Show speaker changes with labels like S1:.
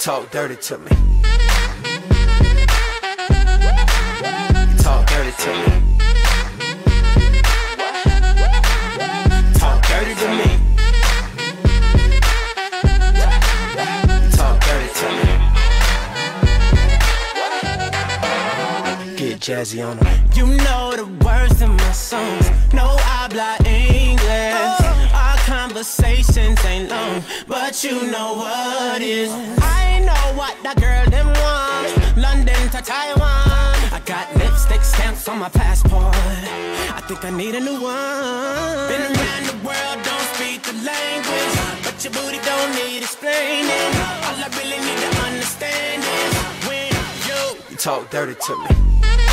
S1: talk dirty to me. You talk dirty to me. Talk dirty to me. Talk dirty to me. Get jazzy on them.
S2: You know the words in my songs. No I habla English. Our conversations ain't long, but you know what is. I what that girl them want. London to Taiwan. I got lipstick stamps on my passport. I think I need a new one. Been around the world, don't speak the language, but your booty don't need explaining. All I really need to understand is when you
S1: You talk dirty to me.